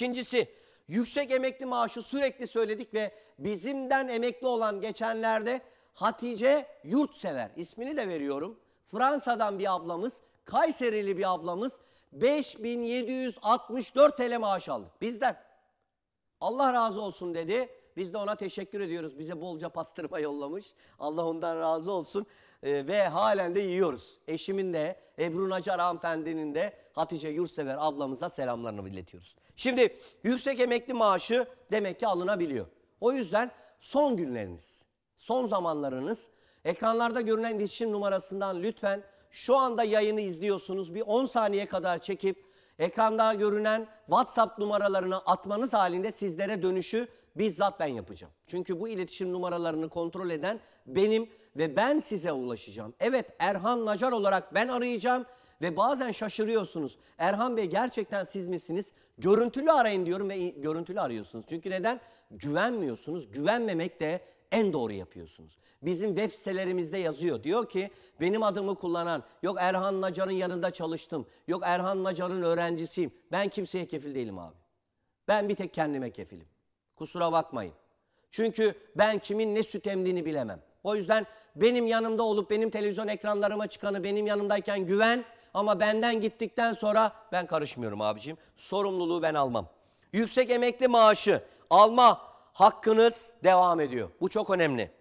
İkincisi yüksek emekli maaşı sürekli söyledik ve bizimden emekli olan geçenlerde Hatice Yurtsever ismini de veriyorum. Fransa'dan bir ablamız, Kayserili bir ablamız 5764 TL maaş aldı bizden. Allah razı olsun dedi. Biz de ona teşekkür ediyoruz. Bize bolca pastırma yollamış. Allah ondan razı olsun. Ee, ve halen de yiyoruz. Eşimin de Ebru Nacar hanımefendinin de Hatice Yurtsever ablamıza selamlarını iletiyoruz. Şimdi yüksek emekli maaşı demek ki alınabiliyor. O yüzden son günleriniz, son zamanlarınız ekranlarda görünen iletişim numarasından lütfen şu anda yayını izliyorsunuz bir 10 saniye kadar çekip ekranda görünen WhatsApp numaralarını atmanız halinde sizlere dönüşü bizzat ben yapacağım. Çünkü bu iletişim numaralarını kontrol eden benim ve ben size ulaşacağım. Evet Erhan Nacar olarak ben arayacağım ve bazen şaşırıyorsunuz. Erhan Bey gerçekten siz misiniz? Görüntülü arayın diyorum ve görüntülü arıyorsunuz. Çünkü neden? Güvenmiyorsunuz. Güvenmemek de en doğru yapıyorsunuz. Bizim web sitelerimizde yazıyor. Diyor ki benim adımı kullanan, yok Erhan Nacar'ın yanında çalıştım, yok Erhan Nacar'ın öğrencisiyim. Ben kimseye kefil değilim abi. Ben bir tek kendime kefilim. Kusura bakmayın. Çünkü ben kimin ne süt emdiğini bilemem. O yüzden benim yanımda olup benim televizyon ekranlarıma çıkanı benim yanımdayken güven ama benden gittikten sonra ben karışmıyorum abicim. Sorumluluğu ben almam. Yüksek emekli maaşı alma hakkınız devam ediyor. Bu çok önemli.